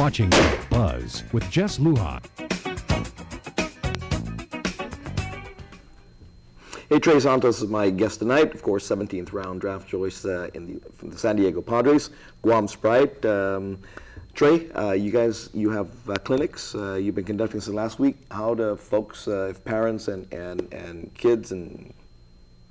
watching Buzz with Jess Lujan. Hey, Trae Santos is my guest tonight. Of course, 17th round draft choice uh, in the, from the San Diego Padres, Guam Sprite. Um, Trae, uh, you guys, you have uh, clinics uh, you've been conducting since last week. How do folks, uh, if parents and, and, and kids and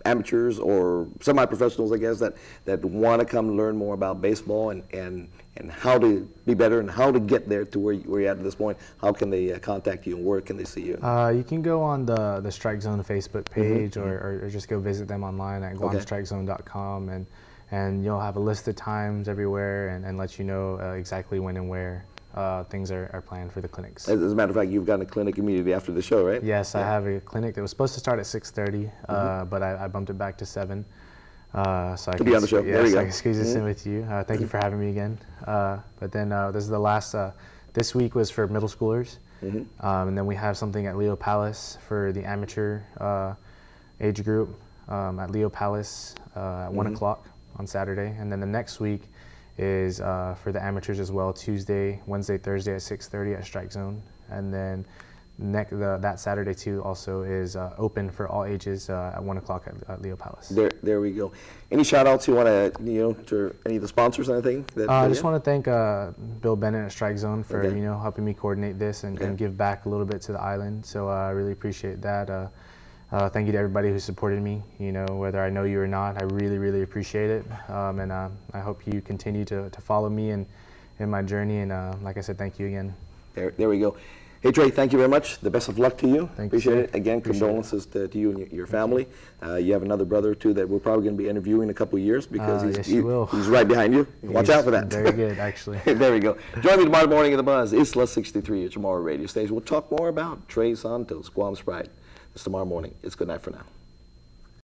amateurs or semi-professionals, I guess, that, that want to come learn more about baseball and, and, and how to be better and how to get there to where, you, where you're at at this point, how can they uh, contact you and where can they see you? Uh, you can go on the, the Strike Zone Facebook page mm -hmm. or, or, just go visit them online at guamstrikezone.com and, and you'll have a list of times everywhere and, and let you know uh, exactly when and where uh, things are, are, planned for the clinics. As, a matter of fact, you've got a clinic immediately after the show, right? Yes, yeah. I have a clinic that was supposed to start at 6.30, mm -hmm. but I, I, bumped it back to 7. Uh, so I to be on the show. Yes, there you go. I can squeeze this mm -hmm. in with you. Uh, thank you for having me again. Uh, but then uh, this is the last. Uh, this week was for middle schoolers, mm -hmm. um, and then we have something at Leo Palace for the amateur uh, age group um, at Leo Palace at one mm -hmm. o'clock on Saturday, and then the next week is for the amateurs as well. Tuesday, Wednesday, Thursday at 6:30 at Strike Zone, and then next, the, that Saturday too also is uh, open for all ages uh, at one o'clock at, at, Leo Palace. There, there we go. Any shout outs you want to, you know, to any of the sponsors, or anything? That, uh, I just want to thank uh, Bill Bennett at Strike Zone for okay. you know helping me coordinate this and, okay. and, give back a little bit to the island. So uh, I really appreciate that. Uh, thank you to everybody who supported me. You know, whether I know you or not, I really, really appreciate it. Um, and I hope you continue to, to follow me in, in my journey. And like I said, thank you again. There, there we go. Hey Trae, thank you very much. The best of luck to you. Thank Appreciate you. it. Again, Appreciate condolences it. To, to, you and your family. Uh, you have another brother too that we're probably going to be interviewing in a couple of years because uh, he's, yes, he, he's right behind you. Watch he's out for that. Very good, actually. there we go. Join me tomorrow morning in the Buzz. Isla 63 at tomorrow radio station. We'll talk more about Trae Santos, Guam Sprite. It's tomorrow morning. It's good night for now.